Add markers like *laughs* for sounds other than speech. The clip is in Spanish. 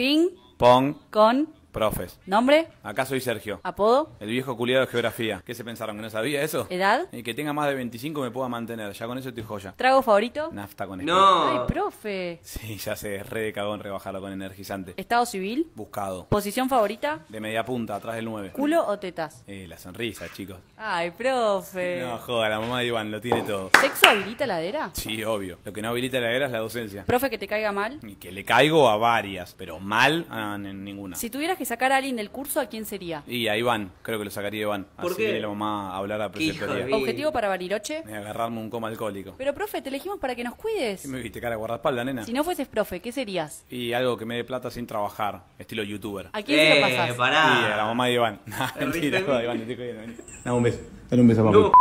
Ping, Pong, con, profes. nombre, Acá soy Sergio, apodo, el viejo culiado de geografía. ¿Qué se pensaron? ¿Que no sabía eso? edad, Y que tenga más de 25 me pueda mantener. Ya con eso estoy joya. trago favorito. Nafta con esto. Ay, No. profe. Sí, ya sé, re de cagón rebajarlo con energizante. Estado civil, Buscado. posición favorita, De media punta, atrás del 9. culo o tetas. Eh, la sonrisa, chicos. Ay, profe. No, joda, la mamá de Iván lo tiene todo. ¿Sexo habilita ladera? Sí, obvio. Lo que no habilita la era es la docencia. Profe que te caiga mal. Y que le caigo a varias, pero mal a n- ninguna. Si tuvieras que sacar a alguien del curso, ¿a quién sería? Y a Iván, creo que lo sacaría Iván. ¿Por Así qué? que la mamá a hablar a hijo preceptoría. de- Objetivo para Bariloche. Me agarrarme un coma alcohólico. Pero profe, te elegimos para que nos cuides. ¿Qué me viste cara de guardaespaldas, nena? Si no fueses profe, ¿qué serías? Y algo que me dé plata sin trabajar, estilo youtuber. ¿A quién se lo Eh, pasás? pará. Y a la mamá de Iván. *laughs* Mentira, de Iván, te estoy jodiendo. Dame un beso. Dale un beso, papi. No.